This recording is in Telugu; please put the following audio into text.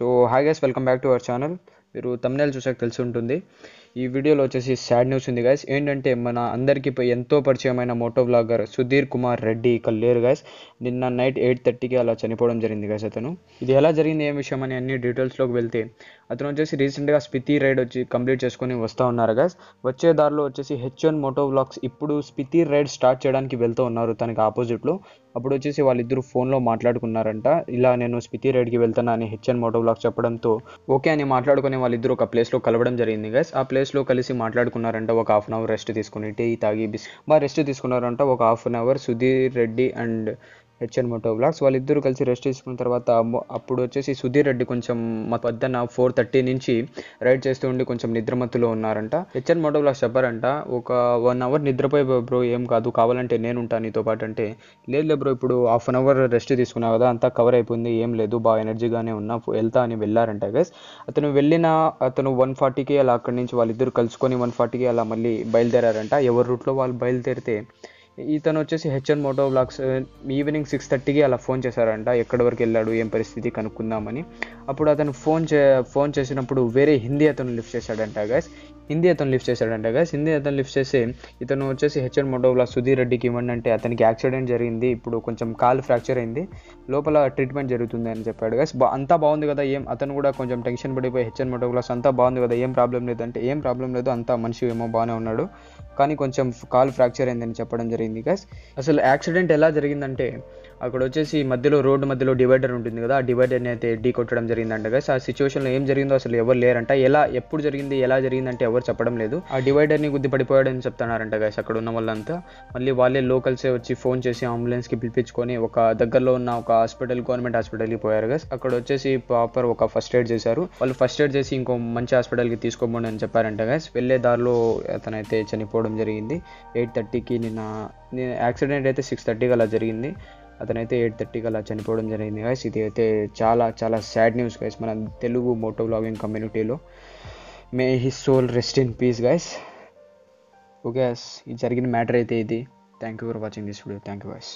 so hi guys welcome back to our channel. మీరు తమ్నేలు చూసాక తెలిసి ఉంటుంది ఈ వీడియోలో వచ్చేసి సాడ్ న్యూస్ ఉంది గాయస్ ఏంటంటే మన అందరికీ ఎంతో పరిచయమైన మోటో బ్లాగర్ సుధీర్ కుమార్ రెడ్డి ఇక లేరు గైస్ నిన్న నైట్ ఎయిట్ థర్టీకి అలా చనిపోవడం జరిగింది గాయస్ అతను. ఇది ఎలా జరిగింది ఏం విషయం అని అన్ని డీటెయిల్స్లోకి వెళ్తే అతను వచ్చేసి రీసెంట్గా స్పితి రైడ్ వచ్చి కంప్లీట్ చేసుకొని వస్తూ ఉన్నారు గాయస్ వచ్చే దారిలో వచ్చేసి హెచ్ వన్ మోటో బ్లాగ్స్ ఇప్పుడు స్పితి రైడ్ స్టార్ట్ చేయడానికి వెళ్తూ ఉన్నారు తనకి ఆపోజిట్లో అప్పుడు వచ్చేసి వాళ్ళిద్దరు ఫోన్లో మాట్లాడుకున్నారంట ఇలా నేను స్పితి రైడ్కి వెళ్తాను అని హెచ్ఎన్ మోటో బ్లాగ్ చెప్పడంతో. ఓకే అని మాట్లాడుకొని వాళ్ళిద్దరు ఒక ప్లేస్లో కలవడం జరిగింది గైస్ ఆ ప్లేస్లో కలిసి మాట్లాడుకున్నారంట ఒక హాఫ్ అన్ అవర్ రెస్ట్ తీసుకుని టీ తాగి బిస్ బాగా రెస్ట్ తీసుకున్నారంట ఒక half an hour Sudheer Reddy and HN moto blogs వాళ్ళిద్దరూ కలిసి రెస్ట్ తీసుకున్న తర్వాత అప్పుడు వచ్చేసి సుధీర్ రెడ్డి కొంచెం మా పొద్దున్న ఫోర్ థర్టీ నుంచి రైడ్ చేస్తూ ఉండి కొంచెం నిద్రమత్తులో ఉన్నారంట. హెచ్ఎన్ మోటో బ్లాగ్స్ చెప్పారంట ఒక వన్ అవర్ నిద్రపోయి బ్రో ఏం కాదు కావాలంటే నేను ఉంటాను నీతో పాటు అంటే లేదు బ్రో ఇప్పుడు హాఫ్ అన్ అవర్ రెస్ట్ తీసుకున్నావు కదా అంతా కవర్ అయిపోయింది ఏం లేదు బాగా ఎనర్జీగానే ఉన్నా వెళ్తా అని వెళ్ళారంట గైస్ అతను వెళ్ళిన అతను వన్ ఫార్టీకి అలా అక్కడి నుంచి వాళ్ళిద్దరు కలుసుకొని వన్ ఫార్టీకి అలా మళ్ళీ బయలుదేరారంట. ఎవరి రూట్లో వాళ్ళు బయలుదేరితే ఇతను వచ్చేసి HN moto blogs evening six థర్టీకి అలా ఫోన్ చేశారంట ఎక్కడి వరకు వెళ్ళాడు ఏం పరిస్థితి కనుక్కుందామని. అప్పుడు అతను ఫోన్ చే ఫోన్ చేసినప్పుడు వేరే హిందీ అతను లిఫ్ట్ చేశాడంట గాయస్ హిందీ అతను లిఫ్ట్ చేశాడంట గాయస్ హిందీ అతను లిఫ్ట్ చేసి ఇతను వచ్చేసి హెచ్ఎన్ మోటో బ్లాగ్ సుధీర్ రెడ్డికి ఇవ్వండి అంటే అతనికి యాక్సిడెంట్ జరిగింది ఇప్పుడు కొంచెం కాలు ఫ్రాక్చర్ అయింది లోపల ట్రీట్మెంట్ జరుగుతుంది అని చెప్పాడు గాయస్ బా అంతా బాగుంది కదా ఏం అతను కూడా కొంచెం టెన్షన్ పడిపోయి హెచ్ఎన్ మోటో బ్లాగ్స్ అంతా బాగుంది కదా ఏం ప్రాబ్లం లేదంటే ఏం ప్రాబ్లం లేదు అంతా మనిషి ఏమో బాగానే ఉన్నాడు. కానీ కొంచెం కాలు ఫ్రాక్చర్ అయిందని చెప్పడం జరిగింది గైస్ అసలు యాక్సిడెంట్ ఎలా జరిగిందంటే అక్కడ వచ్చేసి మధ్యలో రోడ్డు మధ్యలో డివైడర్ ఉంటుంది కదా ఆ డివైడర్ని అయితే ఢీ కొట్టడం జరిగిందంట గైస్ ఆ సిచ్యువేషన్లో ఏం జరిగిందో అసలు ఎవరు లేరంట ఎలా ఎప్పుడు జరిగింది ఎలా జరిగిందంటే ఎవరు చెప్పడం లేదు. ఆ డివైడర్ని గుద్ది పడిపోయాడని చెప్తున్నారంట గైస్ అక్కడ ఉన్న వాళ్ళంతా. మళ్ళీ వాళ్ళే లోకల్సే వచ్చి ఫోన్ చేసి అంబులెన్స్కి పిలిపించుకొని ఒక దగ్గరలో ఉన్న ఒక హాస్పిటల్ గవర్నమెంట్ హాస్పిటల్కి పోయారు గైస్ అక్కడ వచ్చేసి ప్రాపర్ ఒక ఫస్ట్ ఎయిడ్ చేశారు. వాళ్ళు ఫస్ట్ ఎయిడ్ చేసి ఇంకో మంచి హాస్పిటల్కి తీసుకోమని అని చెప్పారంట గైస్ వెళ్ళే దారిలో అతనైతే చనిపోవడం జరిగింది. ఎయిట్ థర్టీకి నిన్న యాక్సిడెంట్ అయితే సిక్స్ థర్టీకి అలా జరిగింది. అతనైతే ఎయిట్ థర్టీకి అలా చనిపోవడం జరిగింది గైస్ ఇది అయితే చాలా చాలా సాడ్ న్యూస్ గైస్ మన తెలుగు మోటో బ్లాగింగ్ కమ్యూనిటీలో. May his soul rest in peace guys okay ఈ జరిగిన మ్యాటర్ అయితే ఇది. Thank you for watching this video thank you guys